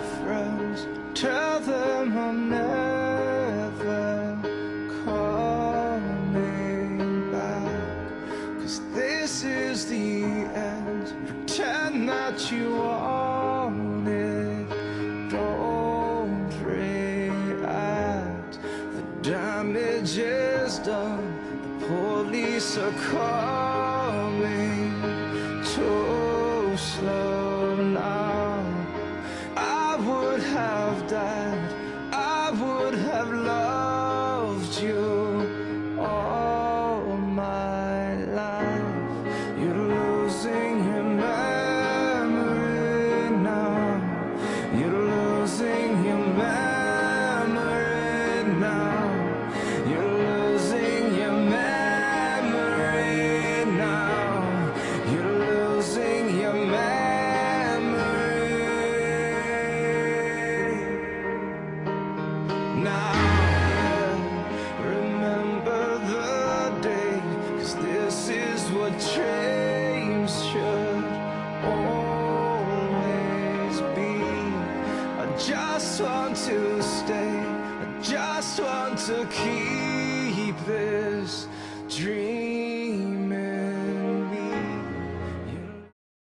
friends. Tell them I'll never coming back. Cause this is the end. Pretend that you want it. Don't react. The damage is done. The police are coming Too slow. Would have died. Just want to stay I just want to keep